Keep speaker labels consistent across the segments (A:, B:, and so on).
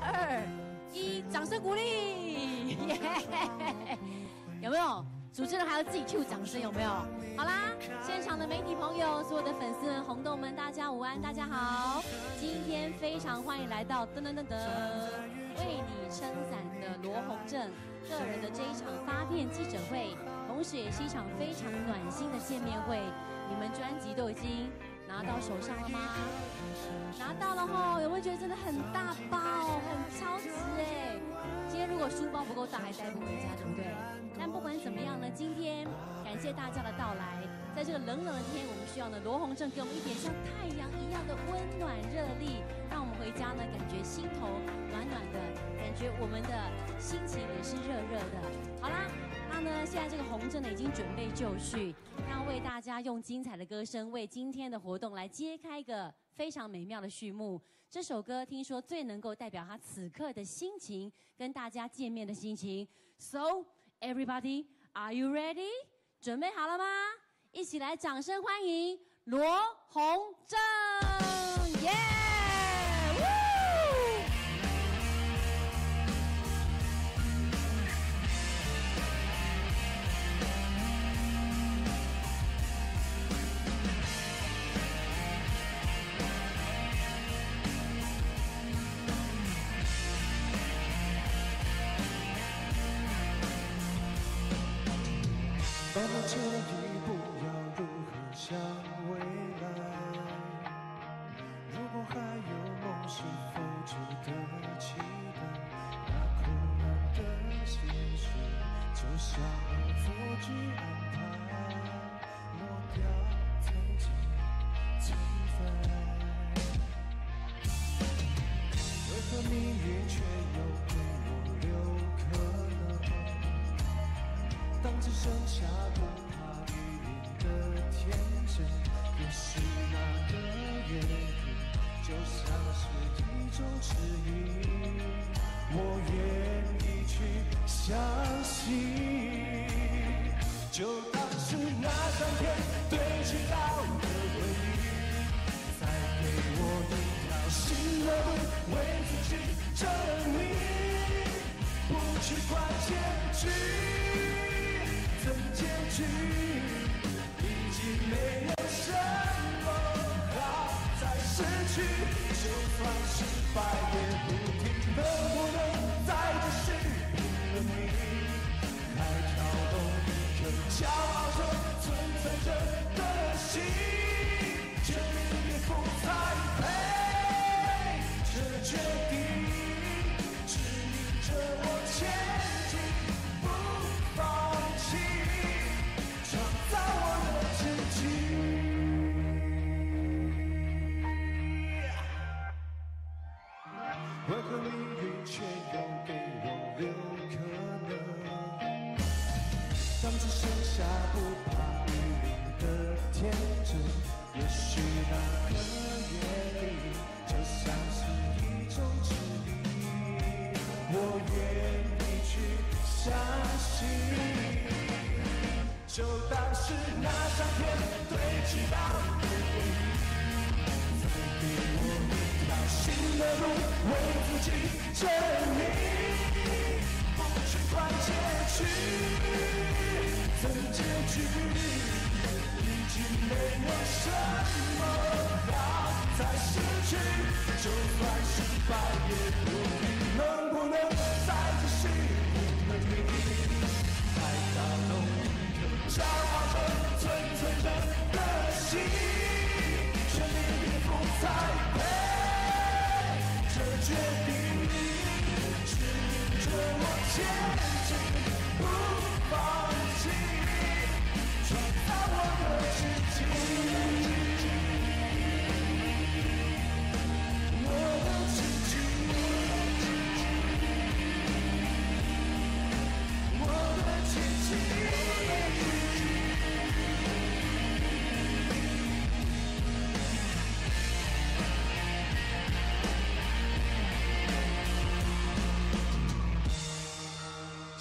A: 二一，掌声鼓励！耶 有没有？主持人还要自己 Q 掌声，有没有？好啦，现场的媒体朋友，所有的粉丝们、红豆们，大家午安，大家好！今天非常欢迎来到噔噔噔噔，为你撑伞的罗红正个人的这一场发片记者会，同时也是一场非常暖心的见面会。你们专辑都已经拿到手上了吗？拿到了吼，有没有觉得真的很大包，很超值哎？今天如果书包不够大，还带不回家，对不对？但不管怎么样呢，今天感谢大家的到来，在这个冷冷的天，我们需要呢罗红正给我们一点像太阳一样的温暖热力，让我们回家呢感觉心头暖暖的，感觉我们的心情也是热热的。好啦，那呢现在这个红正呢已经准备就绪，要为大家用精彩的歌声为今天的活动来揭开一个。非常美妙的序幕，这首歌听说最能够代表他此刻的心情，跟大家见面的心情。So everybody, are you ready？准备好了吗？一起来掌声欢迎罗红正，耶！
B: 了这一就当是那上天堆积到的回忆，再给我一条新的路，为自己证明。不去管结局，怎结局？已经没有什么好再失去，就算失败也不停。shower.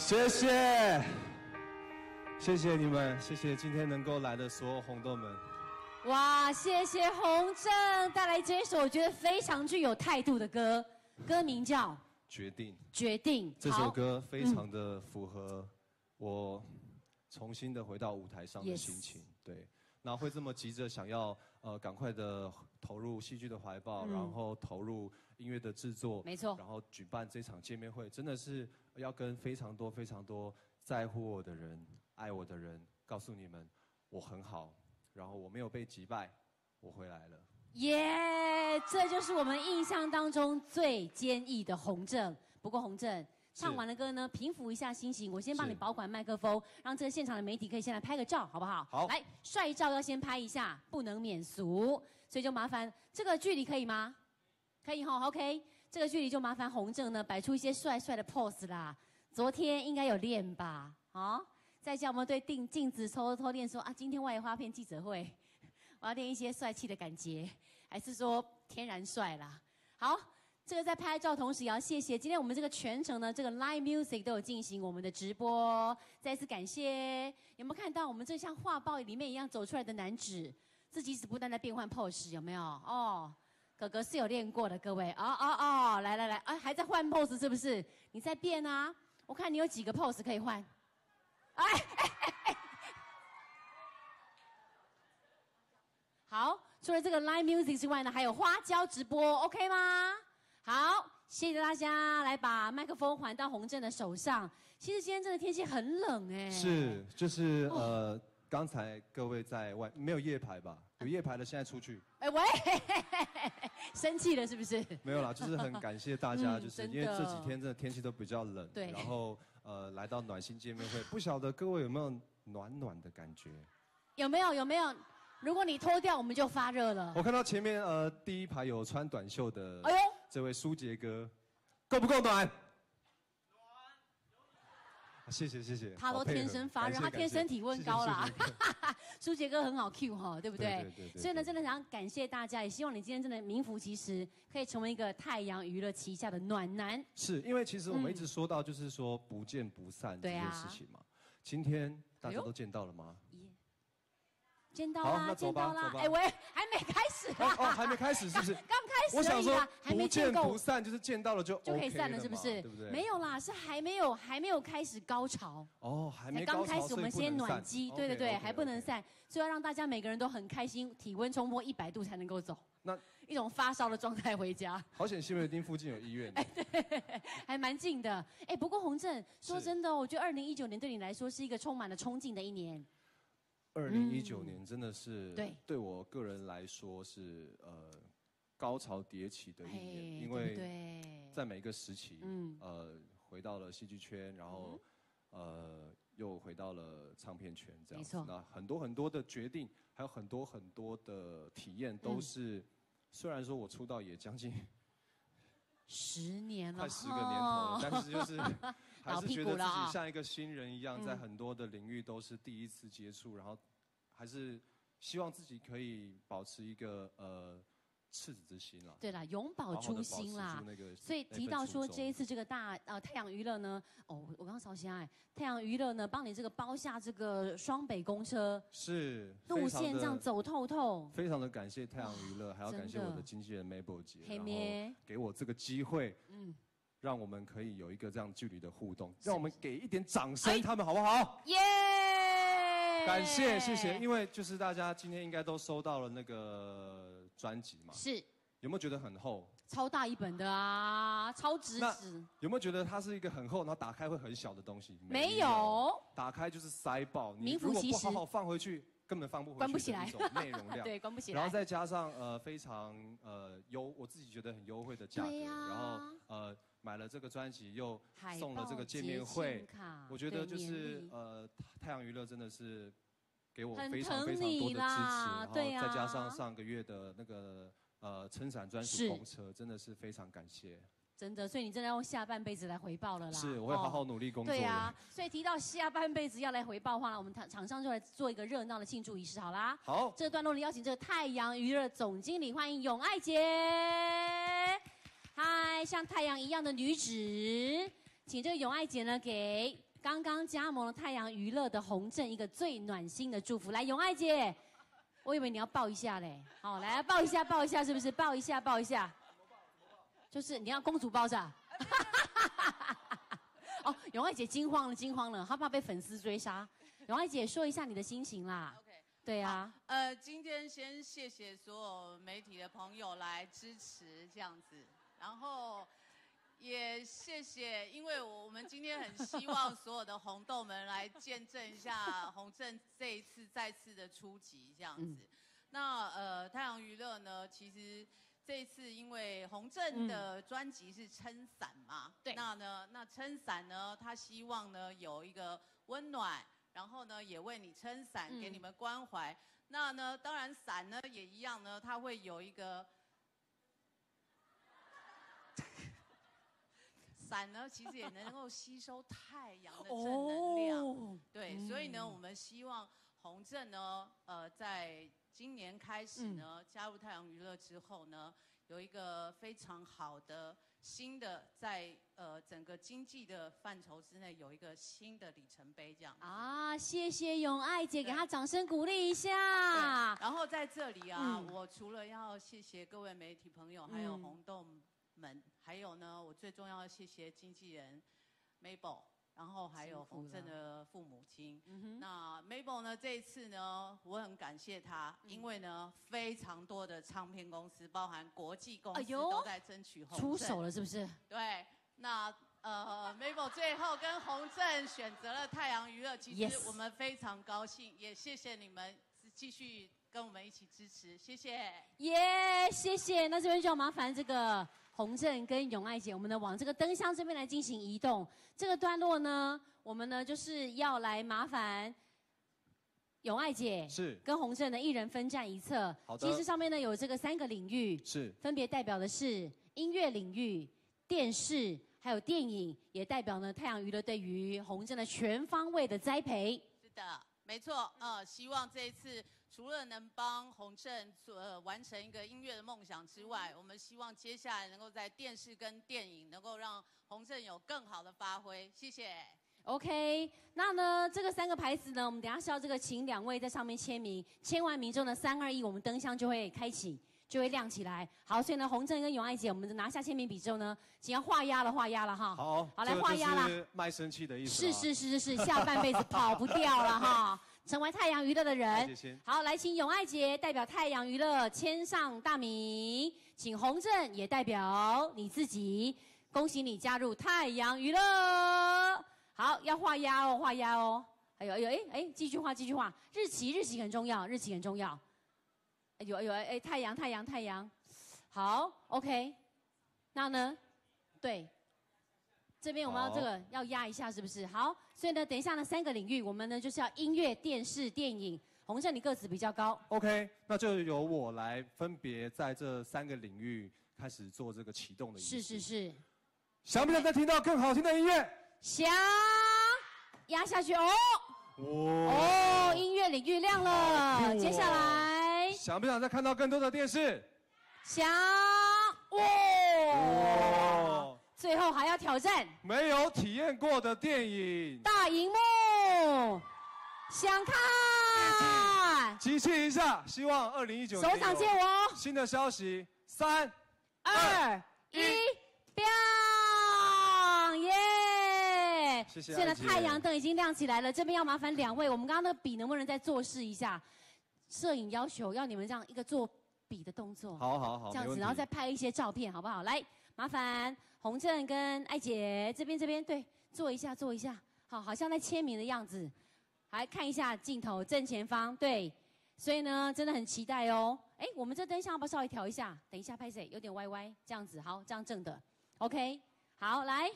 B: 谢谢，谢谢你们，谢谢今天能够来的所有红豆们。
A: 哇，谢谢洪正带来这一首我觉得非常具有态度的歌，歌名叫《
B: 决定
A: 决定》。
B: 这首歌非常的符合我重新的回到舞台上的心情。对，那会这么急着想要呃赶快的投入戏剧的怀抱，
A: 嗯
B: 然后投入音乐的制作，
A: 没错
B: 然后举办这场见面会，真的是要跟非常多非常多在乎我的人、爱我的人，告诉你们我很好，然后我没有被击败，我回来了。
A: 耶这就是我们印象当中最坚毅的洪正。不过洪正唱完了歌呢，平复一下心情，我先帮你保管麦克风，让这个现场的媒体可以先来拍个照，好不好？
B: 好
A: 来帅照要先拍一下，不能免俗，所以就麻烦这个距离可以吗？可以哈，OK。这个距离就麻烦洪正呢摆出一些帅帅的 pose 啦。昨天应该有练吧？啊，在家有没有对镜镜子偷偷练说啊？今天外语花片记者会，我要练一些帅气的感觉，还是说天然帅啦？好，这个在拍照同时也要谢谢今天我们这个全程呢，这个 live music 都有进行我们的直播，再次感谢。有没有看到我们这像画报里面一样走出来的男子，自己是不断的变换 pose，有没有？哦。哥哥是有练过的，各位，哦哦哦，来来来，啊，还在换 pose 是不是？你在变啊？我看你有几个 pose 可以换。哎，好，除了这个 live music 之外呢，还有花椒直播，OK 吗？好，谢谢大家，来把麦克风还到洪正的手上。其实今天真的天气很冷哎，
B: 是，就是呃，刚才各位在外没有夜排吧？有夜排的现在出去。
A: 哎喂，生气了是不是？
B: 没有啦，就是很感谢大家，
A: 嗯
B: 就是因为这几天真的天气都比较冷，
A: 对
B: 然后呃来到暖心见面会，不晓得各位有没有暖暖的感觉？
A: 有没有？有没有？如果你脱掉，我们就发热了。
B: 我看到前面呃第一排有穿短袖的
A: 哎呦，
B: 这位舒杰哥，够不够暖？暖。谢谢谢谢，
A: 他都天生发热，他天生体温高啦
B: 感谢谢谢。
A: 舒杰哥很好 Q 哈，对不对？
B: 对对对对
A: 所以呢，真的想感谢大家，也希望你今天真的名副其实，可以成为一个太阳娱乐旗下的暖男。
B: 是因为其实我们一直说到就是说不见不散这件事情嘛，今天大家都见到了吗？
A: 耶，见到啦，见到啦哎喂，还没开始
B: 哦哦，
A: 啊，
B: 还没开始是不是？
A: 刚开始
B: 我想说不见不散，就是见到了就
A: 就可以散了，是不是？
B: 对不对？
A: 没有啦，是还没有还没有开始高潮。
B: 哦，还
A: 才
B: 没
A: 刚开始，我们先暖机，对对对，还不能。散，所以要让大家每个人都很开心，体温冲破一百度才能够走，
B: 那
A: 一种发烧的状态回家，
B: 好险，西门町附近有医院。
A: 哎对还蛮近的。哎，不过洪正说真的哦，我觉得二零一九年对你来说是一个充满了冲劲的一年。
B: 二零一九年真的是
A: 嗯对。
B: 对我个人来说是呃高潮迭起的一年，因为？在每一个时期，
A: 嗯。
B: 呃，回到了戏剧圈，然后呃又回到了唱片圈，这样子。那很多很多的决定，还有很多很多的体验，都
A: 嗯。
B: 是、虽然说我出道也将近
A: 十年了，
B: 快十个年头了
A: 哦，
B: 但是就是还是觉得自己像一个新人一样，
A: 嗯。
B: 在很多的领域都是第一次接触，然后还是希望自己可以保持一个呃赤子之心啦，
A: 对啦，永葆初心啦所以提到说这一次这个大呃太阳娱乐呢，哦，我我刚刚烧香哎，太阳娱乐呢帮你这个包下这个双北公车
B: 是
A: 路线这样，走透透，
B: 非常的感谢太阳娱乐，还要感谢我
A: 的
B: 的。经纪人 Mabel 姐，
A: 黑
B: 然
A: 咩。
B: 后给我这个机会，
A: 嗯，
B: 让我们可以有一个这样距离的互动，让我们给一点掌
A: 哎
B: 声，他们好不好？
A: 耶！
B: 感谢谢谢，因为就是大家今天应该都收到了那个专辑嘛，
A: 是
B: 有没有觉得很厚？
A: 超大一本的啊，超直
B: 那
A: 纸，
B: 有没有觉得它是一个很厚，然后打开会很小的东西？
A: 没有，
B: 打开就是塞爆。你如果不好好放回去，根本放不回去，
A: 关不起来
B: 内容量。
A: 对，关不起
B: 然后。再加上呃非常呃优，我自己觉得很优惠的价格，然后呃买了这个专辑又送了这
A: 报
B: 个见面
A: 节
B: 会我觉得就是呃太阳娱乐真的是给我非常
A: 疼
B: 非常多的支持，然后再加上上个月的那个呃撑伞专属
A: 是
B: 公车，真的是非常感谢。
A: 真的，所以你真的要用下半辈子来回报了啦。
B: 是，我会好好
A: 哦
B: 努力工作的。
A: 对啊，所以提到下半辈子要来回报的话呢，我们场场上就来做一个热闹的庆祝仪式，好啦。
B: 好，
A: 这个段落里邀请这个太阳娱乐总经理，欢迎永爱姐。嗨，像太阳一样的女子，请这个永爱姐呢给刚刚加盟了太阳娱乐的洪正一个最暖心的祝福。来，永爱姐，我以为你要抱一下嘞，好，来抱一下，抱一下，是不是？抱一下，抱一下。就是你要公主抱着。哦，永爱姐惊慌了，惊慌了，她怕被粉丝追杀。永爱姐说一下你的心情啦。
C: OK，
A: 对啊，
C: 呃，今天先谢谢所有媒体的朋友来支持这样子，然后也谢谢，因为我们今天很希望所有的红豆们来见证一下洪正这一次再次的出击这样子。那呃，太阳娱乐呢，其实。这次因为洪正的专辑是撑伞嘛，
A: 对，
C: 那呢，那撑伞呢，他希望呢有一个温暖，然后呢也为你撑伞，给你们关怀。那呢，当然伞呢也一样呢，它会有一个其实也能够吸收太阳的正能量。对，所以呢，我们希望洪正呢，呃，在。今年开始呢，加入太阳娱乐之后呢，有一个非常好的新的在呃整个经济的范畴之内有一个新的里程碑，这样
A: 啊，谢谢永爱姐，给她掌声鼓励一下。
C: 然后在这里啊，我除了要谢谢各位媒体朋友，还有红豆们，还有呢，我最重要的谢谢经纪人 Mabel。然后还有洪正的父母亲，那 Mabel 呢？这一次呢，我很感谢他，因为呢，非常多的唱片公司，包含国际公司都在争取洪
A: 正出手了，是不是？
C: 对，那呃，Mabel 最后跟洪正选择了太阳娱乐，其实我们非常高兴，也谢谢你们继续跟我们一起支持，谢谢。
A: 耶，谢谢。那这边就要麻烦这个。洪正跟永爱姐，我们呢往这个灯箱这边来进行移动。这个段落呢，我们呢就是要来麻烦永爱姐
D: 是
A: 跟洪正呢一人分占一侧。
D: 好的。
A: 其实上面呢有这个三个领域，
D: 是
A: 分别代表的是音乐领域、电视还有电影，也代表呢太阳娱乐对于洪正的全方位的栽培。
C: 是的，没错。呃，希望这一次。除了能帮洪正做完成一个音乐的梦想之外，我们希望接下来能够在电视跟电影能够让洪正有更好的发挥。谢谢。
A: OK，那呢这个三个牌子呢，我们等下是要这个请两位在上面签名，签完名之后呢，三二一，我们灯箱就会开启，就会亮起来。好，所以呢，洪正跟永爱姐，我们拿下签名笔之后呢，请要画押了，画押了哈。
D: 好，
A: 好来画押
D: 了。卖身契的意思。
A: 是是是是是，下半辈子跑不掉了哈。成为太阳娱乐的人，好，来请永爱杰代表太阳娱乐签上大名，请洪正也代表你自己，恭喜你加入太阳娱乐。好，要画押哦，画押哦。哎呦哎呦哎哎，继续画继续画，日期日期很重要，日期很重要。哎呦哎呦哎，太阳太阳太阳，好，OK。那呢？对。这边我们要这个要压一下，是不是？好，所以呢，等一下呢，三个领域，我们呢就是要音乐、电视、电影。洪胜，你个子比较高
D: ，OK，那就由我来分别在这三个领域开始做这个启动的仪
A: 式。是是是。
D: 想不想再听到更好听的音乐？
A: 想。压下去哦。哦，音乐领域亮了。接下来。
D: 想不想再看到更多的电视？
A: 想。哇。最后还要挑战
D: 没有体验过的电影，
A: 大荧幕，想看，
D: 集气一下，希望二零一九
A: 手掌借我，
D: 新的消息，三
A: 二一，biang，耶！
D: 谢谢。
A: 现在太阳灯已经亮起来了，这边要麻烦两位，我们刚刚那个笔能不能再做试一下？摄影要求要你们这样一个做笔的动作，
D: 好好好，
A: 这样子，然后再拍一些照片，好不好？来。麻烦洪正跟艾姐这边这边对坐一下坐一下，好，好像在签名的样子，来看一下镜头正前方对，所以呢真的很期待哦。哎，我们这灯箱要不要稍微调一下？等一下拍谁有点歪歪，这样子好，这样正的，OK，好来，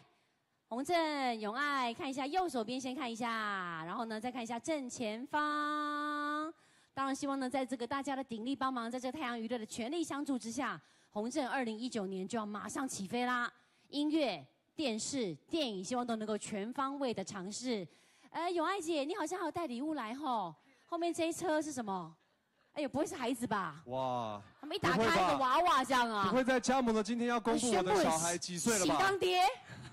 A: 洪正永爱看一下右手边先看一下，然后呢再看一下正前方，当然希望呢在这个大家的鼎力帮忙，在这太阳娱乐的全力相助之下。洪正二零一九年就要马上起飞啦！音乐、电视、电影，希望都能够全方位的尝试。呃，永爱姐，你好像还有带礼物来吼？后面这一车是什么？哎呦，不会是孩子吧？哇！他们一打开一个娃娃这样啊！
D: 不会在加盟的今天要公布我的小孩几岁了吧？
A: 当爹。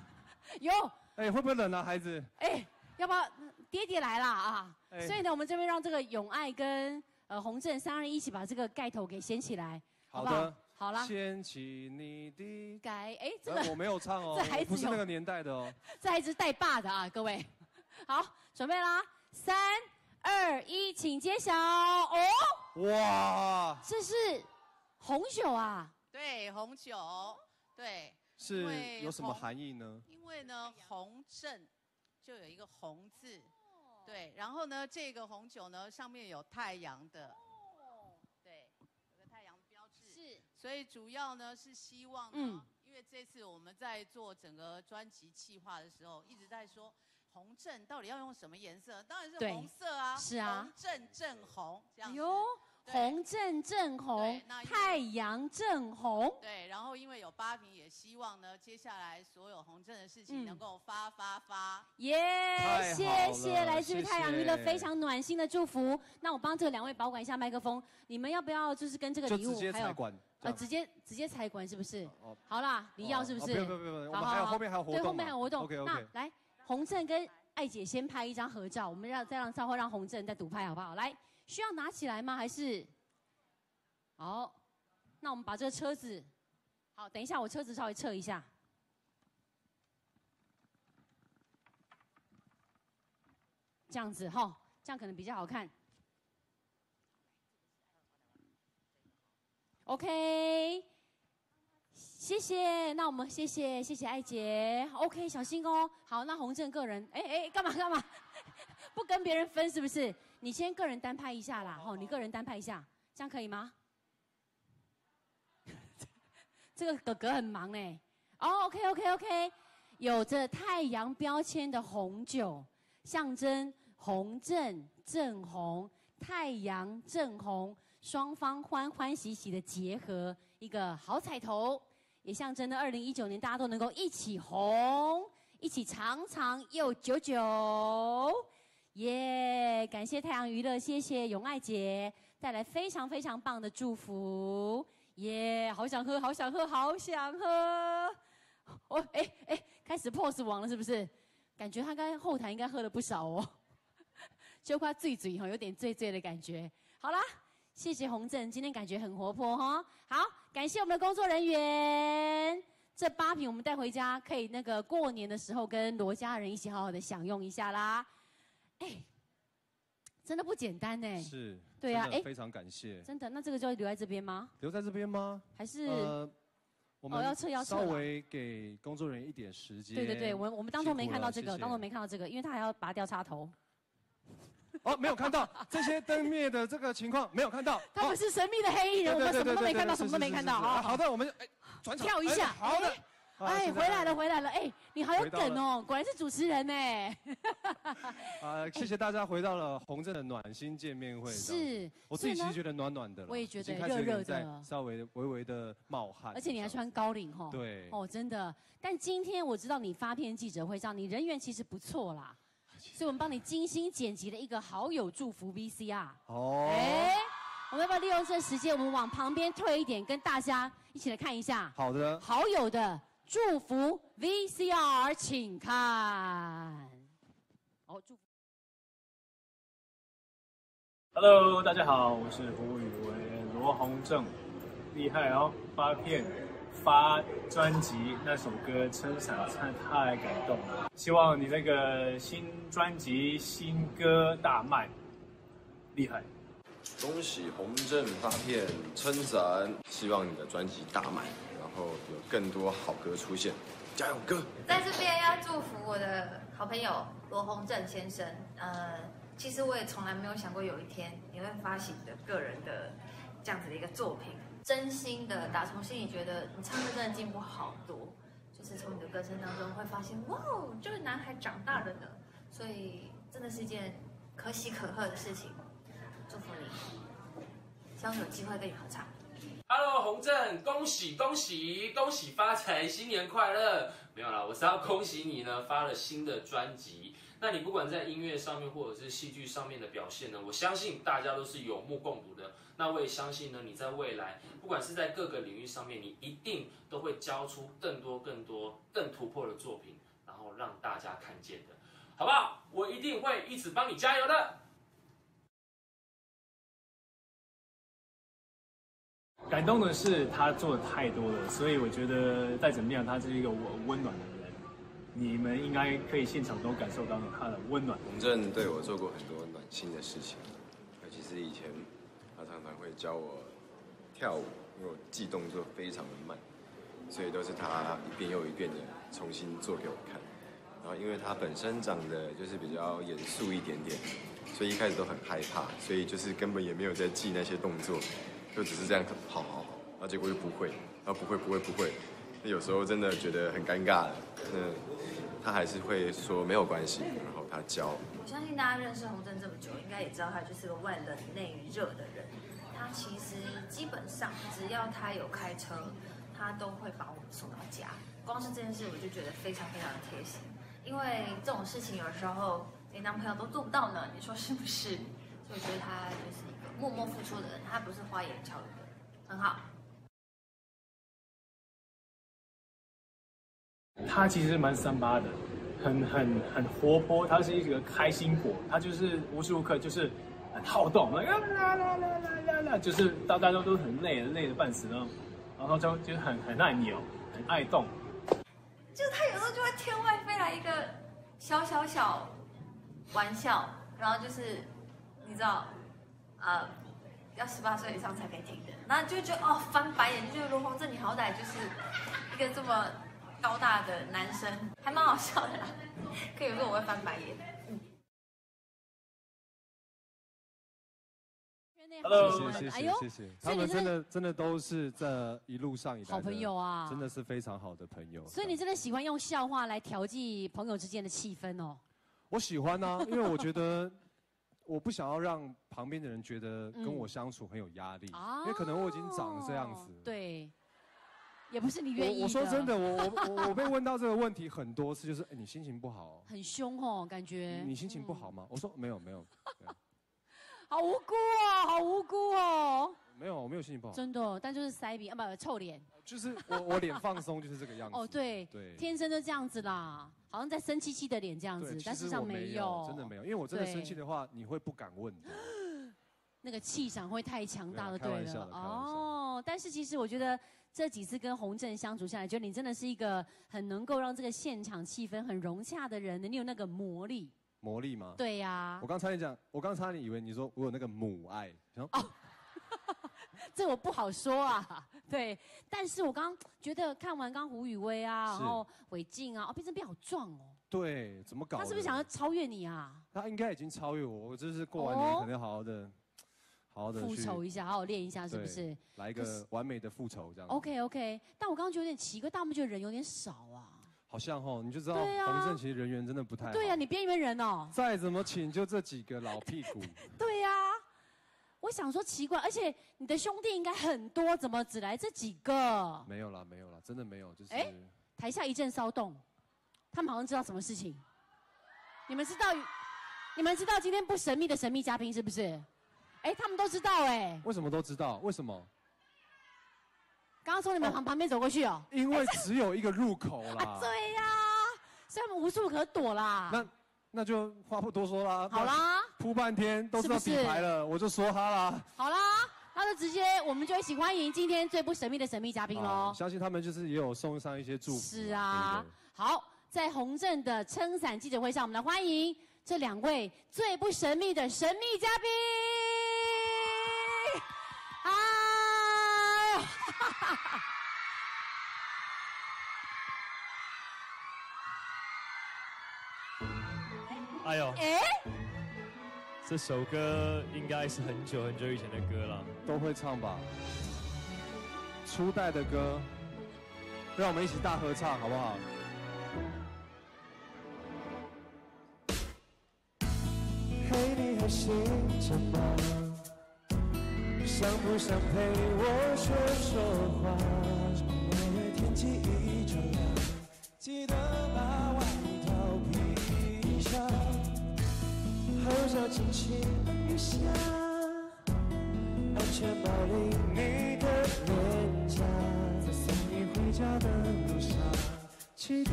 A: 有。
D: 哎，会不会冷啊，孩子？哎，
A: 要不要爹爹来了啊？所以呢，我们这边让这个永爱跟呃洪正三人一起把这个盖头给掀起来，好不好？好啦，
D: 掀起你的。
A: 改哎，这
D: 呃，
A: 个
D: 我没有唱哦
A: 这孩，子
D: 不是那个年代的哦。
A: 这还是带把的啊，各位。好，准备啦，三二一，请揭晓。哦，
D: 哇，
A: 这是红酒啊，
C: 对，红酒，对，
D: 是有什么含义呢？
C: 因为呢，红正就有一个红字，对，然后呢，这个红酒呢上面有太阳的，对，有个太阳的标志，
A: 是
C: 所以主要呢是希望呢，
A: 嗯
C: 因为这次我们在做整个专辑企划的时候，一直在说红正到底要用什么颜色？当然是红色啊，
A: 是啊
C: 红正正红这样子。
A: 红正正红太阳正红。
C: 对，然后因为有八平，也希望呢，接下来所有红正的事情
A: 嗯
C: 能够发发发。
A: 耶、谢谢来自于太阳娱乐非常暖心的祝福。那我帮这两位保管一下麦克风，你们要不要就是跟这个礼物还有呃直接直接采管是不是？
D: 哦
A: 好啦，你要是不是？
D: 不不不不，我
A: 好好好
D: 们还有后面还有活
A: 对，
D: 动对。
A: 后面还有活动。
D: OK
A: 那
D: OK。
A: 来，洪正跟艾姐先拍一张合照，我们让再让稍后让洪正再独拍好不好？来，需要拿起来吗？还是？好，那我们把这个车子，好，等一下我车子稍微撤一下。这样子哈，这样可能比较好看。OK，谢谢，那我们谢谢谢谢艾姐，OK，小心哦。好，那洪正个人，哎哎，干嘛干嘛？不跟别人分是不是？你先个人单拍一下啦，吼，你个人单拍一下，这样可以吗？这个哥哥很忙呢。哦，OK OK OK，有着太阳标签的红酒，象征红正正红，太阳正红，双方欢欢喜喜的结合，一个好彩头，也象征着二零一九年大家都能够一起红，一起长长又久久。耶感谢太阳娱乐，谢谢永爱姐带来非常非常棒的祝福。耶好想喝，好想喝，好想喝。哦，哎哎，开始 pose 王了是不是？感觉他刚后台应该喝了不少哦，就快醉醉哈，有点醉醉的感觉。好啦，谢谢洪正，今天感觉很活泼哈。好，感谢我们的工作人员，这八瓶我们带回家，可以那个过年的时候跟罗家人一起好好的享用一下啦。哎，真的不简单呢，
D: 是。
A: 对啊哎
D: 非常感谢。
A: 真的。那这个就留在这边吗？
D: 留在这边吗？
A: 还是？
D: 呃，我
A: 哦要撤要
D: 稍微给工作人员一点时间。
A: 对对对，我们我们当中没看到这个，当中没看到这个，因为他还要拔掉插头。
D: 哦，没有看到 这些灯灭的这个情况，没有看到。
A: 他们是神秘的黑衣人，我们什么都没看到，什么都没看到啊。
D: 好的，我们哎转场
A: 跳一下
D: 哎好的。
A: 哎，回来了，回来了！哎，你好有梗哦，果然是主持人呢。
D: 啊，谢谢大家回到了洪正的暖心见面会。
A: 是，
D: 我自己其实觉得暖暖的了，
A: 我也觉得热热的
D: 稍微微微的冒汗。
A: 而且你还穿高领吼。
D: 对
A: 哦，真的。但今天我知道你发片记者会上，你人缘其实不错啦，所以我们帮你精心剪辑了一个好友祝福 VCR。
D: 哦，
A: 哎，我们要不要利用这时间，我们往旁边退一点，跟大家一起来看一下
D: 好的，
A: 好友的祝福 VCR，请看。哦，祝福。
E: Hello，大家好，我是胡宇威，罗宏正，厉害哦！发片、发专辑，那首歌《撑伞》太太感动了。希望你那个新专辑、新歌大卖，厉害！
F: 恭喜洪正发片《撑伞》，希望你的专辑大卖，然后有更多好歌出现，加油哥！
G: 在这边要祝福我的好朋友罗洪正先生。呃，其实我也从来没有想过有一天你会发行的个人的这样子的一个作品，真心的打从心里觉得你唱歌真的进步好多，就是从你的歌声当中会发现，哇哦，这个男孩长大了呢。所以真的是一件可喜可贺的事情，祝福你，希望有机会跟你合唱。
H: Hello，洪正，恭喜恭喜恭喜发财，新年快乐！没有啦，我是要恭喜你呢，发了新的专辑。那你不管在音乐上面或者是戏剧上面的表现呢，我相信大家都是有目共睹的。那我也相信呢，你在未来，不管是在各个领域上面，你一定都会交出更多更多更突破的作品，然后让大家看见的，好不好？我一定会一直帮你加油的。
E: 感动的是他做的太多了，所以我觉得再怎么样，他是一个温温暖的人。你们应该可以现场都感受到他的温暖。
I: 洪正对我做过很多暖心的事情，尤其是以前他常常会教我跳舞，因为我记动作非常的慢，所以都是他一遍又一遍的重新做给我看。然后因为他本身长得就是比较严肃一点点，所以一开始都很害怕，所以就是根本也没有在记那些动作，就只是这样好好好，然后结果又不会，然后不会不会不会，那有时候真的觉得很尴尬了。那他还是会说没有关系，然后他教。
G: 我相信大家认识洪正这么久，该也知道他就是个外冷内热的人。他其实基本上只要他有开车，他都会把我们送到家。光是这件事我就觉得非常非常的贴心，因为这种事情有时候连男朋友都做不到呢，你说是不是？所以我觉得他就是一个默默付出的人，他不是花言巧语的，很好。
E: 他其实蛮三八的，很很很活泼，它是一个开心果，它就是无时无刻就是很好动，啦啦啦啦啦啦，就是大家都都很累，累的半死那种，然后就就很很爱扭，很爱动。
G: 就是他有时候就会天外飞来一个小小小玩笑，然后就是你知道，呃，要十八岁以上才可以听的，那就就哦翻白眼，就觉得罗红正你好歹就是一个这么。高大的男生还蛮好笑的啦，可以有时候我会翻白眼。
E: Hello，
B: 谢谢谢谢谢谢，他们真的真的都是这一路上以来
A: 好朋友啊，
B: 真的是非常好的朋友。
A: 所以你真的喜欢用笑话来调剂朋友之间的气氛哦？
B: 我喜欢啊，因为我觉得我不想要让旁边的人觉得跟我相处很有压力，因为可能我已经长这样子。
A: 对。也不是你愿意。
B: 我说真的，我我我被问到这个问题很多次，就是哎，你心情不好？
A: 很凶哦，感觉。
B: 你心情不好吗？我说没有没有。
A: 好无辜哦，好无辜哦。
B: 没有，我没有心情不好。
A: 真的，但就是塞鼻啊，不臭脸。
B: 就是我我脸放松就是这个样子。哦，
A: 对对，天生就这样子啦，好像在生气气的脸这样子，但实上没有，
B: 真的没有，因为我真的生气的话，你会不敢问。
A: 那个气场会太强大了，对了。哦，但是其实我觉得。这几次跟洪正相处下来，觉得你真的是一个很能够让这个现场气氛很融洽的人，你有那个魔力。
B: 魔力吗？
A: 对呀。
B: 我刚才讲，我刚差点以为你说我有那个母爱。哦，
A: 这我不好说啊。对，但是我刚觉得看完刚胡宇威啊，然后韦静啊，哦，变成变好壮哦。
B: 对，怎么搞？
A: 他是不是想要超越你啊？
B: 他应该已经超越我，我就是过完年肯定好好的。
A: 复仇一下，好好练一下，是不是？
B: 来一个完美的复仇，这样。
A: OK OK，但我刚刚觉得有点奇怪，大家觉得人有点少啊？
B: 好像哦，你就知道洪正其实人缘真的不太。
A: 对呀，你边缘人哦。
B: 再怎么请，就这几个老屁股。
A: 对呀，我想说奇怪，而且你的兄弟应该很多，怎么只来这几个？
B: 没有了，没有了，真的没有，就是。
A: 台下一阵骚动，他们好像知道什么事情。你们知道，你们知道今天不神秘的神秘嘉宾是不是？哎，他们都知道哎。
B: 为什么都知道？为什么？
A: 刚刚从你们旁旁边走过去哦。
B: 因为只有一个入口啦。
A: 对呀，所以他们无处可躲啦。
B: 那那就话不多说啦。
A: 好啦。
B: 铺半天都知道底牌了，我就说他啦。
A: 好啦，那就直接我们就一起欢迎今天最不神秘的神秘嘉宾喽。
B: 相信他们就是也有送上一些祝福。
A: 是啊。好，在洪正的撑伞记者会上，我们来欢迎这两位最不神秘的神秘嘉宾。
J: 哎呦！哎，这首歌应该是很久很久以前的歌了，
B: 都会唱吧？初代的歌，让我们一起大合唱好不好？嘿，你还醒着吗？想不想陪我说说话？因为天气已转凉，记得后脚轻轻一下，安全帽离你的脸颊，在送你回家的路上，期待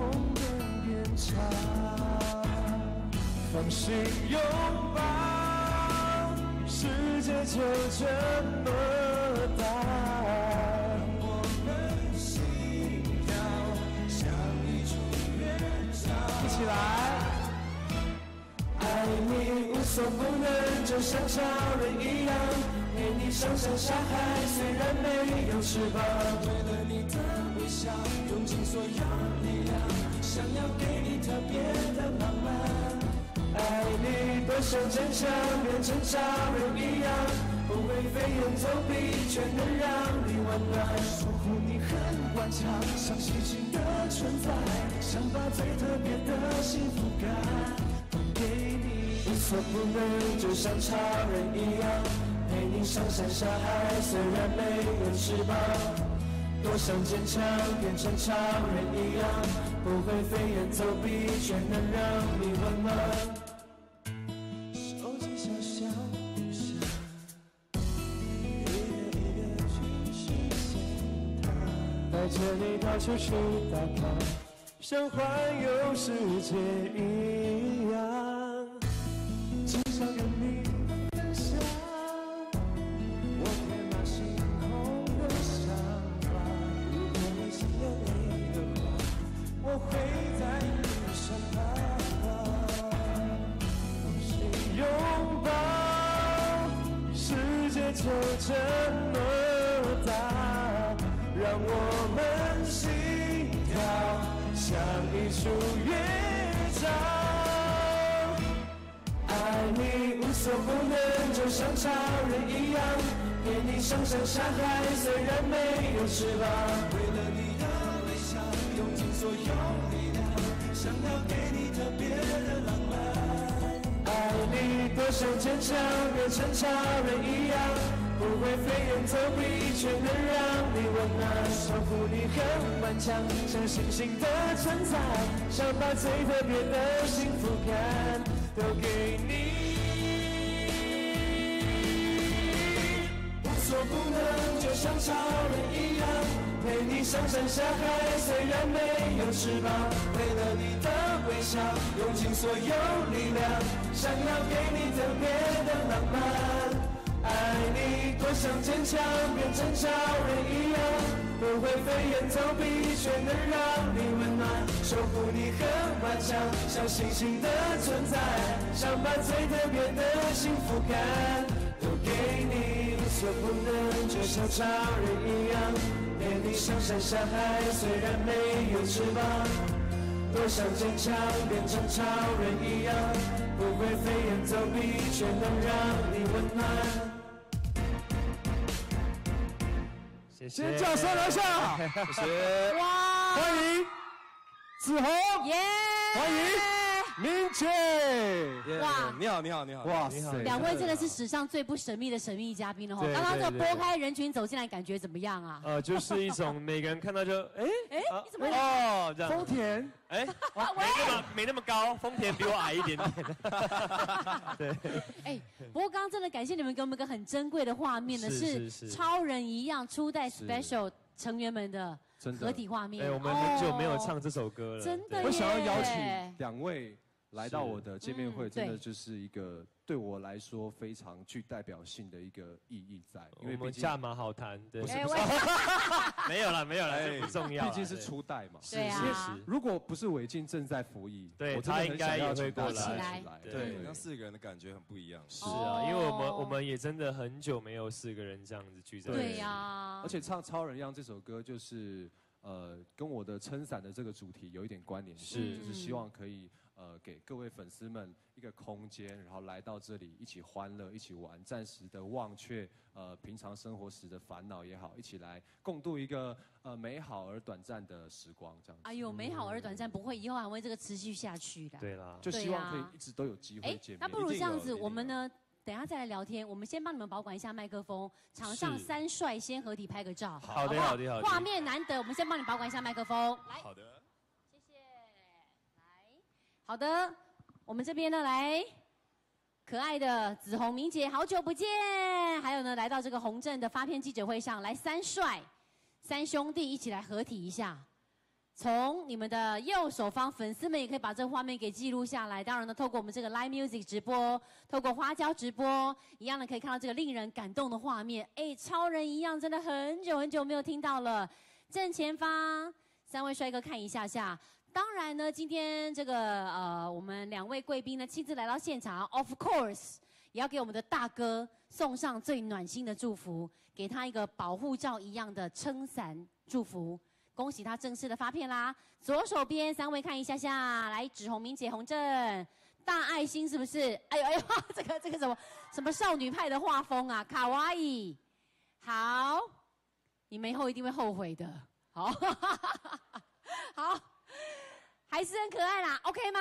B: 红灯变长，放心拥抱。世界就这么
D: 大，总不能，就像超人一样，陪你上山下海，虽然没有翅膀。为了你的微笑，用尽所有力量，想要给你特别的浪漫。爱你多想坚强，变成超人一样，不会飞檐走壁，却能让你温暖。守护你很顽强，像星星的存在，想把最特别的幸福你。无所不能，就像超人一样，陪你上山下海，虽然没有翅膀。多想坚强，变成超人一样，不会飞檐走壁，却能让你温暖。手机小小雨下，一个一个去实现它，带着你到处去打卡，像环游世界一样，翅膀。为了你的微笑，用尽所有力量，想要给你特别的浪漫。爱你多想坚强，变成超人一样，不会飞檐走壁，却能让你温暖。守护你很顽强，像星星的存在，想把最特别的幸福感都给你。无所不能，就像超人一样，陪你上山下海，虽然没有翅膀。为了你的微笑，用尽所有力量，想要给你特别的浪漫。爱你多想坚强，变成超人一样，不会飞檐走壁，却能让你温暖。守护你很顽强，像星星的存在，想把最特别的幸福感都给你。无所不能，就像超人一样，陪你上山下海，虽然没有翅膀。多想坚强，变成超人一样，不会飞檐走壁，却能让你温暖。
J: 谢谢。
K: 尖叫声来下，
J: 谢谢。
A: 哇，
K: 欢迎子红，
A: 耶！
K: 欢迎明姐。
A: 哇。
K: 你好，你好，你好，哇
J: 你好
K: 塞，
A: 两位真的是史上最不神秘的神秘嘉宾了哈！刚刚这拨开人群走进来，感觉怎么样啊？
J: 呃，就是一种每个人看到就 哎
A: 哎，
J: 啊
A: 你怎么
J: 哦这样，
K: 丰田，
J: 哎，哇没那么没那么高，丰田比我矮一点。点。对，
A: 哎，不过刚刚真的感谢你们给我们一个很珍贵的画面呢，
J: 是
A: 是
J: 是是。
A: 超人一样初代 special 成员们的合体画面。
J: 哎，我们很久没有
A: 哦。
J: 唱这首歌了，
A: 真的
K: 我想要邀请两位来到我的见面会，真的就是一个对我来说非常具代表性的一个意义在，因为
J: 我们价码好谈，对，
K: 不是
A: 哎
K: 不是，
J: 没有了没有了，不重要啦，
K: 毕竟是初代嘛。
A: 是啊
J: 是是。
K: 如果不是韦静正在服役，
J: 对
K: 我真的很
J: 他应该
K: 要
J: 也会过
A: 来。
J: 对
K: 对，
L: 让四个人的感觉很不一样。
J: 是啊，因为我们
A: 哦
J: 我们也真的很久没有四个人这样子聚在一起。
A: 对。呀
K: 而，且唱《超人样》这首歌，就是呃，跟我的撑伞的这个主题有一点关联性，
J: 是。
K: 就是希望可以呃给各位粉丝们一个空间，然后来到这里一起欢乐，一起玩，暂时的忘却呃平常生活时的烦恼也好，一起来共度一个呃美好而短暂的时光，这样子。
A: 哎呦，美好而短暂，不会以后还会这个持续下去的。
J: 对啦，
K: 就希望可以一直都有机会
A: 哎
K: 见面。
A: 那不如这样子，我们？呢，等一下再来聊天。我们先帮你们保管一下麦克风，场上三帅先合体拍个照。
J: 好的好的好的
A: 画面难得，我们先帮你保管一下麦克风。来，
L: 好的，
A: 好的，我们这边呢，来，可爱的紫红明姐，好久不见。还有呢，来到这个红镇的发片记者会上，来三帅，三兄弟一起来合体一下。从你们的右手方，粉丝们也可以把这个画面给记录下来。当然呢，透过我们这个 Live Music 直播，透过花椒直播，一样的可以看到这个令人感动的画面。哎，超人一样，真的很久很久没有听到了。正前方三位帅哥看一下下。当然呢，今天这个呃，我们两位贵宾呢亲自来到现场，Of course，也要给我们的大哥送上最暖心的祝福，给他一个保护罩一样的撑伞祝福。恭喜他正式的发片啦！左手边三位看一下下，来，指红明姐、红正，大爱心是不是？哎呦哎呦，这个这个什么什么少女派的画风啊，卡哇伊，好，你们以后一定会后悔的。好，好，还是很可爱啦，OK 吗？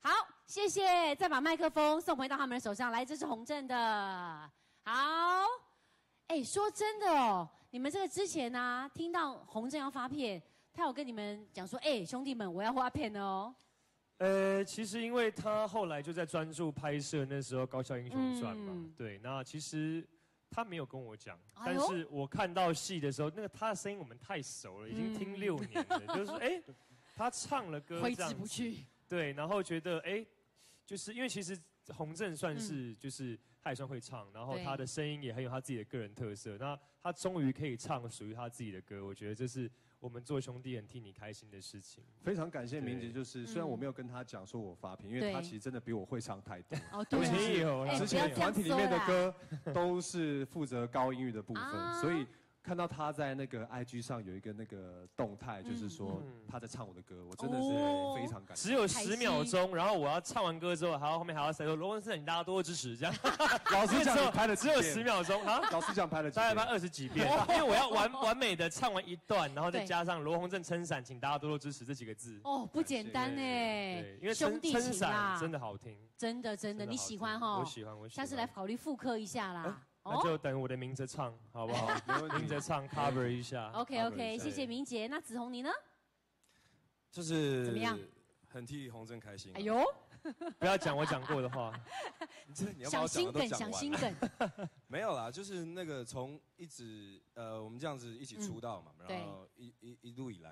A: 好，谢谢，再把麦克风送回到他们的手上来，这是洪正的，好，哎，说真的哦。你们这个之前呢，听到洪正要发片，他有跟你们讲说，哎，兄弟们，我要发片哦。
J: 呃，其实因为他后来就在专注拍摄那时候《高校英雄传》嘛，对，那其实他没有跟我讲，但是我看到戏的时候，那个他的声音我们太熟了，已经听六年了，就是哎，他唱了歌
A: 挥之不去，
J: 对，然后觉得哎，就是因为其实洪正算是就是。他也算会唱，然后他的声音也很有他自己的个人特色。那他终于可以唱属于他自己的歌，我觉得这是我们做兄弟很替你开心的事情。
K: 非常感谢明杰，就是虽然我没有跟他讲说我发片，因为他其实真的比我会唱太多。
A: 哦，对，
K: 之前团体里面的歌都是负责高音域的部分，所以。看到他在那个 IG 上有一个那个动态，就是说他在唱我的歌，我真的是非常感。
J: 只有十秒钟，然后我要唱完歌之后，还要后面还要塞说罗文森，你大家多多支持这样。
K: 老师讲，拍了
J: 只有十秒钟啊！
K: 老师讲，拍了
J: 大概拍二十几遍，因为我要完 完美的唱完一段，然后再加上罗洪正撑伞，请大家多多支持这几个字。
A: 哦，不简单哎，
J: 因为撑撑伞真的好听，
A: 真的真的你喜欢哈？
J: 我喜欢，我喜欢。
A: 下次来考虑复刻一下啦。
J: 那就等我的名字唱，好不好？名字唱 cover 一下。
A: OK OK，谢谢明杰。那子红你呢？
F: 就是
A: 怎么样？
F: 很替洪正开心。
A: 哎呦！
J: 不要讲我讲过的话。
A: 小心梗，小心梗。
F: 没有啦，就是那个从一直呃，我们这样子一起出道嘛，然后一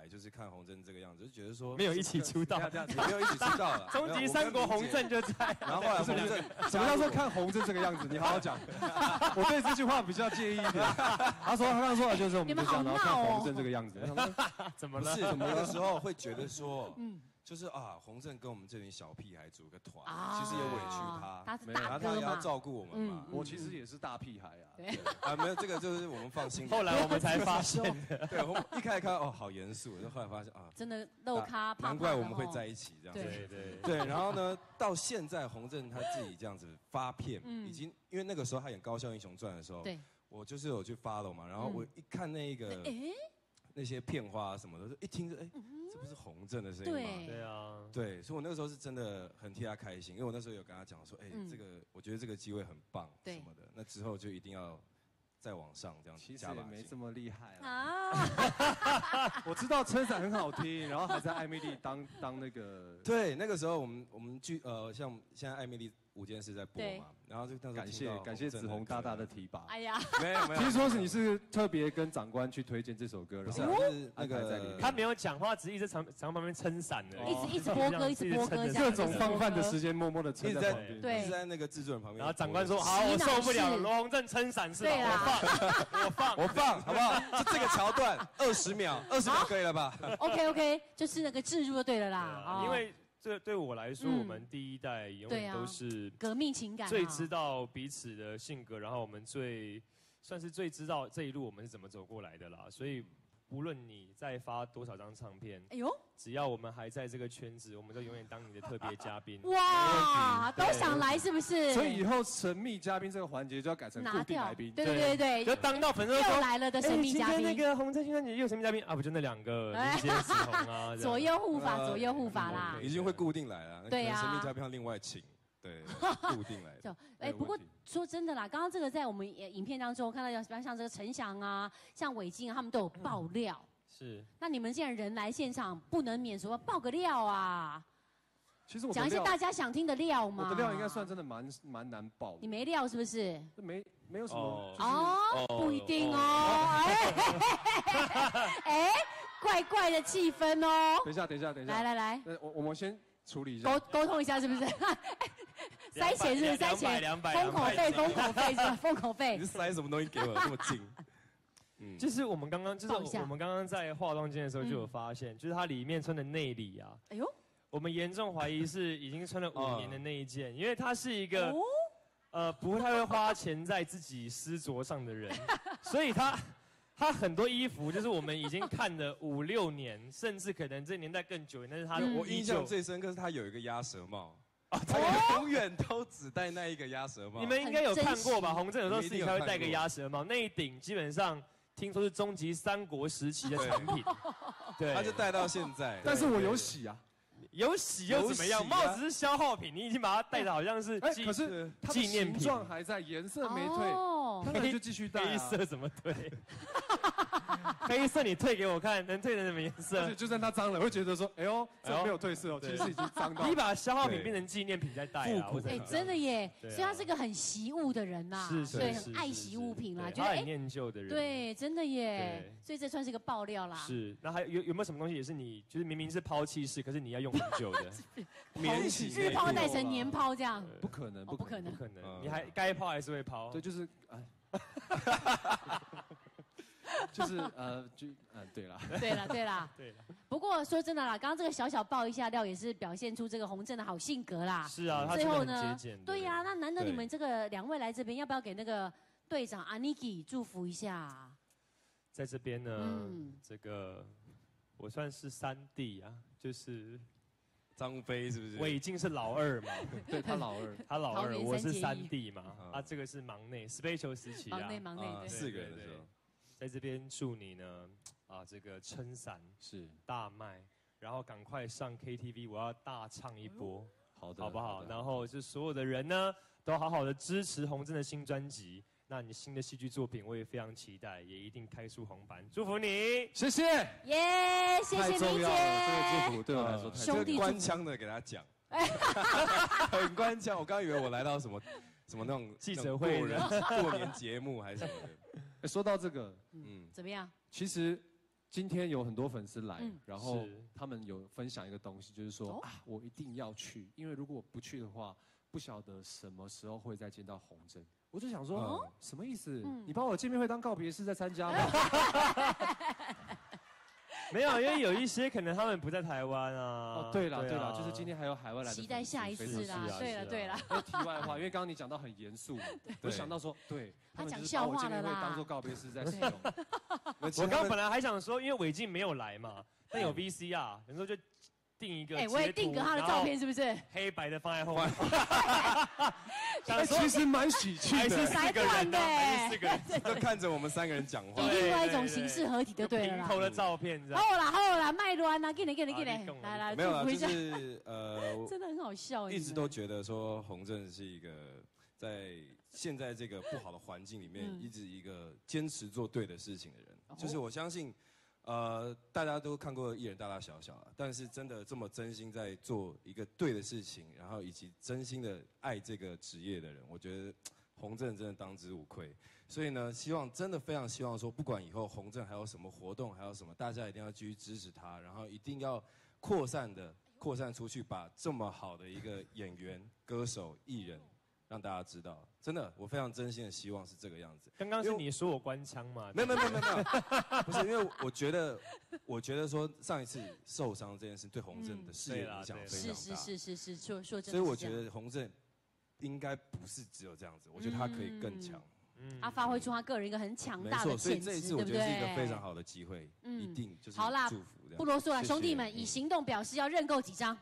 F: 来就是看洪真这个样子，就觉得说
J: 没有一起出道，
F: 这样子没有一起出道了。
J: 终极三国洪正就在，
F: 然后后来洪正
K: 什么叫做看洪正这个样子？你好好讲。我对这句话比较介意一点。他说他刚说的就是我们就讲到看洪正这个样子。
J: 怎么了？
F: 是有的时候会觉得说，嗯。就是啊，洪正跟我们这群小屁孩组个团，其实也委屈他，
A: 他是大哥
F: 他要照顾我们嘛。
K: 我其实也是大屁孩啊。
A: 对
F: 啊，没有这个就是我们放心。
J: 后来我们才发现，
F: 对，我们一开始看哦，好严肃，就后来发现啊，
A: 真的露咖，
F: 难怪我们会在一起这样。
J: 对对
F: 对。然后呢，到现在洪正他自己这样子发片，已经因为那个时候他演《高校英雄传》的时候，我就是有去 follow 嘛，然后我一看那个。那些片花什么的，一听着，哎，这不是洪正的声音吗？
J: 对啊，
F: 对，所以我那个时候是真的很替他开心，因为我那时候有跟他讲说，哎，这个我觉得这个机会很棒，什么的，那之后就一定要再往上这样。
K: 其实也没这么厉害啊。我知道撑伞很好听，然后还在艾米丽当当那个。
F: 对，那个时候我们我们剧呃，像现在艾米丽。午间是在播嘛，然后就
K: 感谢感谢子红大大的提拔。
A: 哎呀，
F: 没有没有，
K: 听说是你是特别跟长官去推荐这首歌，
F: 不是那个
J: 他没有讲话，只一直长长旁边撑伞的，
A: 一直一直播歌，一直播歌，
K: 各种放饭的时间默默的撑在旁边，
A: 对，
F: 在那个制作人旁边。
J: 然后长官说：“好，我受不了，罗洪正撑伞是吧？我放，我放，
F: 我放，好不好？就这个桥段，二十秒，二十秒可以了吧
A: ？OK OK，就是那个置入就对了啦，
J: 因为。这对我来说，我们第一代永远都是
A: 革命情感，
J: 最知道彼此的性格，然后我们最算是最知道这一路我们是怎么走过来的啦，所以。无论你再发多少张唱片，哎呦，只要我们还在这个圈子，我们都永远当你的特别嘉宾。
A: 哇，都想来是不是？
K: 所以以后神秘嘉宾这个环节就要改成固定来宾。
A: 对对对对，
J: 就当到粉丝说
A: 来了的神秘嘉宾。
J: 今天那个红色新专辑又神秘嘉宾啊，不就那两个林杰、子红啊？
A: 左右护法，左右护法啦。
F: 已经会固定来了，对呀，神秘嘉宾要另外请。对，固定来。就
A: 哎，不过说真的啦，刚刚这个在我们影片当中看到，比方像这个陈翔啊，像伟静啊，他们都有爆料。
J: 是，
A: 那你们既然人来现场，不能免俗，爆个料啊！
K: 其实我
A: 讲一些大家想听的料嘛。
K: 我的料应该算真的蛮蛮难爆。
A: 你没料是不是？
K: 没没有什么。
A: 哦，不一定哦。哎，怪怪的气氛哦。
B: 等一下，等一下，等一下。
A: 来来来，
B: 呃，我我们先处理一下
A: 沟。沟通一下是不是？塞钱是不是？塞钱
J: ，200 200
A: 封口费，封口费是吧？封口费
F: 你是。塞什么东西给我这么近？嗯，
J: 就是我们刚刚，就是我们刚刚在化妆间的时候就有发现，就是它里面穿的内里啊，
A: 哎呦，
J: 我们严重怀疑是已经穿了五年的那一件，因为他是一个
A: 哦，
J: 呃不太会花钱在自己私着上的人，所以他他很多衣服就是我们已经看了五六年，甚至可能这年代更久，但是他
A: 嗯。
F: 我印象最深刻是他有一个鸭舌帽，
A: 哦
F: 他永远都只戴那一个鸭舌帽。
J: 你们应该有看过吧？洪正有时候私底下会戴个鸭舌帽，那一顶基本上听说是终极三国时期的产品，对，
F: 他就戴到现在。
B: 但是我有洗啊，
J: 有洗又怎么样？
F: 啊。
J: 帽子是消耗品，你已经把它戴的好像是
B: 哎，
J: 纪
B: 可是它的
J: 纪念品。
B: 形状还在，颜色没退，
A: 哦
B: 当然就继续戴
J: 黑
B: 啊。
J: 色怎么退？黑色你退给我看，能退成什么颜
B: 而
J: 色
B: 且？就算它脏了，会觉得说，哎呦，这没有褪色哦，其
J: 对
B: 实是已经脏到
J: 你。把消耗品变成纪念品再戴啊！
F: 复古
A: 哎，
J: 真的
A: 耶，所以他是个很惜物的人呐，
J: 是是
A: 爱惜物品啦，
J: 就是很
A: 觉得哎，
J: 念旧的人。
A: 对，真的耶，所以这算是个爆料啦。
J: 是，那还有有有没有什么东西也是你就是明明是抛弃式，可是你要用很久的？
F: 免洗
A: 日抛带成年抛这样，
B: 不可能，
A: 哦，不可能
J: 不。可能，
F: 嗯
J: 你还该抛还是会抛。
B: 对，就是哎，就是呃，就嗯，对了，
A: 对了对了，
J: 对了，
A: 不过说真的啦，刚刚这个小小爆一下料，也是表现出这个洪正的好性格啦。
J: 是啊，他很
A: 最后呢
J: 节俭。
A: 对呀、那难得你们这个两位来这边，要不要给那个队长 Aniki 祝福一下？
J: 在这边呢，
A: 嗯。
J: 这个我算是三弟啊，就是
F: 张飞是不是？
J: 我已经是老二嘛，
B: 对他老二，
J: 他老二，我是
A: 三
J: 弟嘛，
F: 嗯
J: 啊，这个是忙内 special 时期啊。
A: 忙，内忙内，
F: 四个人的时候，
J: 在这边祝你呢，啊，这个撑伞
B: 是
J: 大卖，然后赶快上 KTV，我要大唱一波，
B: 好的，
J: 好不好？
B: 的
J: 然后就所有的人呢，都好好的支持洪真的新专辑。那你新的戏剧作品，我也非常期待，也一定开出红版，祝福你。
B: 谢谢，
A: 耶，谢谢明
B: 太重要了，这个。祝福对我来说太重要
A: 兄弟
F: 这个官腔的给他讲，很官腔。我刚以为我来到什么什么那种
J: 记者会
F: 过人过年节目还是什么的。
B: 哎说到这个，
F: 嗯，
A: 怎么样？
B: 其实今天有很多粉丝来，
A: 嗯
B: 然后
J: 是
B: 他们有分享一个东西，就是说、
A: 哦
B: 啊，我一定要去，因为如果我不去的话，不晓得什么时候会再见到洪真。我就想说，
F: 哦
B: 什么意思？
A: 嗯
B: 你把我见面会当告别式在参加吗？
J: 没有，因为有一些可能他们不在台湾啊。
B: 哦，对了对
J: 啊。
B: 了，就是今天还有海外来的粉丝，
A: 期待下一次啦对了对了
B: 那题外话，因为刚刚你讲到很严肃，我想到说，对
A: 他讲
B: 们就是把我
A: 笑话
B: 见面会
A: 了啦
B: 当做告别式在使用。
J: 我刚刚本来还想说，因为伟静没有来嘛，但有 VCR，有时候就定一个
A: 哎，我也定格他的照片，是不是？
J: 黑白的放在后面。想
B: 哎
J: 说
B: 其实蛮喜庆
J: 还是
B: 的，
J: 四个人的，还是四个人，
F: 都看着我们三个人讲话
A: 以。另外一种形式合体就对了啦。
J: 平头的照片这样。
A: 好啦好啦，卖乱啦，给你给你给你来来
F: 没有啦，就是呃，我
A: 真的很好笑。
F: 一直都觉得说洪正是一个在现在这个不好的环境里面，
A: 嗯
F: 一直一个坚持做对的事情的人。
A: 哦
F: 就是我相信，呃，大家都看过艺人大大小小啊，但是真的这么真心在做一个对的事情，然后以及真心的爱这个职业的人，我觉得洪正真的当之无愧。所以呢，希望真的非常希望说，不管以后洪正还有什么活动，还有什么，大家一定要继续支持他，然后一定要扩散的扩散出去，把这么好的一个演员、歌手、艺人让大家知道。真的，我非常真心的希望是这个样子。
J: 刚刚是你说我官腔嘛？
F: 没有没有没有没有，不是因为我觉得，我觉得说上一次受伤这件事对洪正的事业影响非常大，
A: 是是是是是，说说真的。
F: 所以我觉得洪正应该不是只有这样子，我觉得他可以更强。
J: 嗯
A: 他发挥出他个人一个很强大的
F: 错，所以
A: 潜质，
F: 这一次我
A: 对不对？
F: 觉得是一个非常好的机会，
A: 嗯
F: 一定就是
A: 好啦
F: 祝福这样。
A: 不啰嗦了，兄弟们，以
F: 嗯
A: 行动表示要认购几张。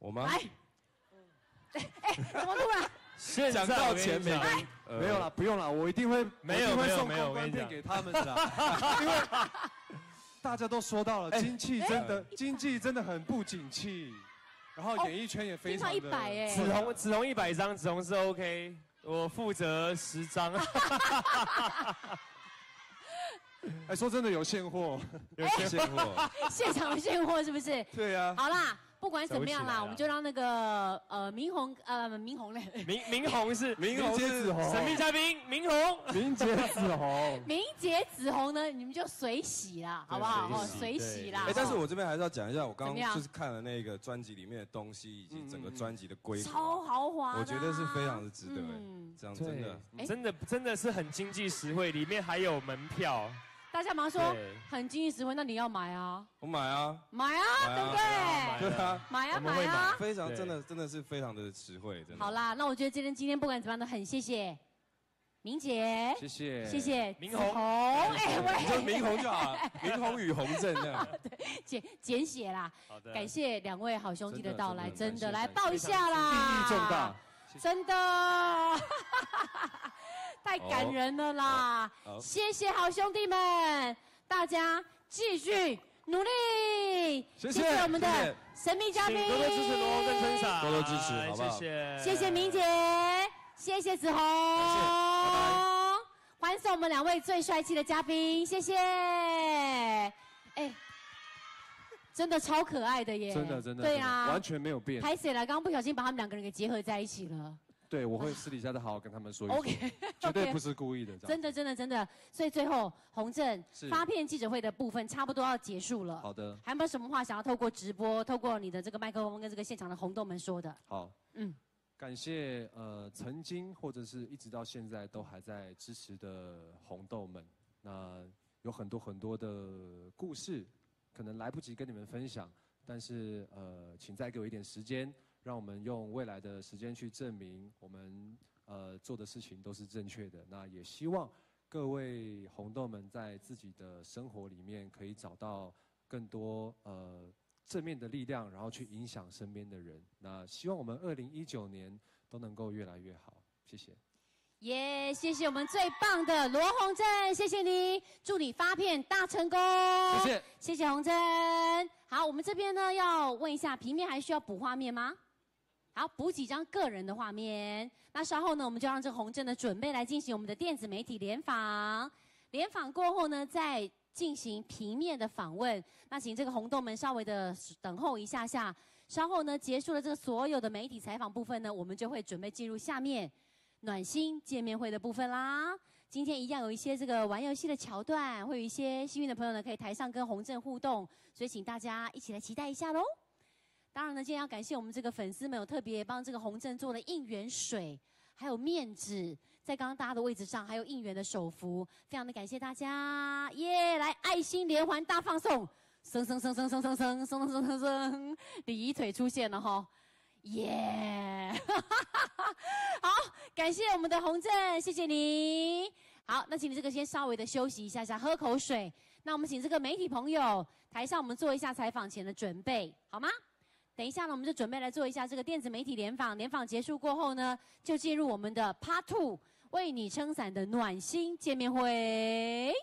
F: 我吗？
A: 来，哎哎，怎么突然？
J: 现在
F: 讲到钱每个人呃
B: 没有啦，不用啦，我一定会
J: 没有
B: 我一定会送
J: 没有没有
B: 给他们的，因为大家都说到了，
F: 哎
B: 经济真的经济真的很不景气，然后演艺圈也非常的
A: 听到100哎
J: 紫红紫红一百张，紫红是 OK，我负责十张，
B: 哎，说真的有现货，
J: 有
F: 现货。
A: 现场的现货是不是？
F: 对呀，
A: 好啦，不管怎么样啦，我们就让那个呃明红呃明红嘞，
J: 明明红 是
B: 明红紫红，
J: 神秘嘉宾明红，
B: 明杰紫红，
A: 明杰紫红呢，你们就随喜啦，好不好？哦，随喜啦。
F: 哎，但是我这边还是要讲一下，我刚刚就是看了那个专辑里面的东西，以及整个专辑的规模，
A: 超豪华，
F: 我觉得是非常的值得。这样真的，
J: 真的真的是很经济实惠，里面还有门票。
A: 大家忙说很经济实惠，那你要买啊？
F: 我买啊，
A: 买啊，对不对？
F: 对啊，
A: 买啊，买啊，
F: 非常真的真的是非常的实惠，真的。
A: 好啦，那我觉得今天今天不管怎么样都很谢谢明姐，
B: 谢谢。
A: 谢谢。
J: 明红，
A: 哎，
F: 喂。就明红就好，明红与红正这样。
A: 对，简简写啦。
J: 好的，
A: 感谢两位好兄弟的到来，真的来抱一下啦，
B: 意义重大，
A: 真的。太感人了啦！谢谢好兄弟们，大家继续努力。
F: 谢谢
A: 我们的神秘嘉宾，
J: 多多支持罗红跟春伞，
F: 多多支持，好不好？
J: 谢谢，
A: 谢谢明姐，谢谢子红，欢送我们两位最帅气的嘉宾，谢谢。哎，真的超可爱的耶！
B: 真的真的，
A: 对啊，
B: 完全没有变。
A: 拍谁了？刚刚不小心把他们两个人给结合在一起了。
B: 对，我会私底下的好好跟他们说一说。OK，绝对不是故意的。
A: 真的，真的，真的。所以最后，洪正发片记者会的部分差不多要结束了。
B: 好的。
A: 还有没有什么话想要透过直播、透过你的这个麦克风跟这个现场的红豆们说的？
B: 好，嗯，感谢呃曾经或者是一直到现在都还在支持的红豆们。那有很多很多的故事，可能来不及跟你们分享，但是呃，请再给我一点时间。让我们用未来的时间去证明我们呃做的事情都是正确的。那也希望各位红豆们在自己的生活里面可以找到更多呃正面的力量，然后去影响身边的人。那希望我们二零一九年都能够越来越好。谢谢。
A: 耶，谢谢我们最棒的罗红珍，谢谢你，祝你发片大成功。
B: 谢谢，
A: 谢谢红珍。好，我们这边呢要问一下，平面还需要补画面吗？好，补几张个人的画面。那稍后呢，我们就让这个洪正呢准备来进行我们的电子媒体联访。联访过后呢，再进行平面的访问。那请这个红豆们稍微的等候一下下。稍后呢，结束了这个所有的媒体采访部分呢，我们就会准备进入下面暖心见面会的部分啦。今天一样有一些这个玩游戏的桥段，会有一些幸运的朋友呢可以台上跟洪正互动，所以请大家一起来期待一下喽。当然呢，今天要感谢我们这个粉丝们，有特别帮这个红镇做了应援水，还有面纸，在刚刚大家的位置上，还有应援的手幅，非常的感谢大家，耶！来爱心连环大放送，生生生生生生生生生生生，李仪腿出现了哈，耶！好，感谢我们的红镇，谢谢你。好，那请你这个先稍微的休息一下下，喝口水。那我们请这个媒体朋友台上，我们做一下采访前的准备，好吗？等一下呢，我们就准备来做一下这个电子媒体联访。联访结束过后呢，就进入我们的 Part Two，为你撑伞的暖心见面会。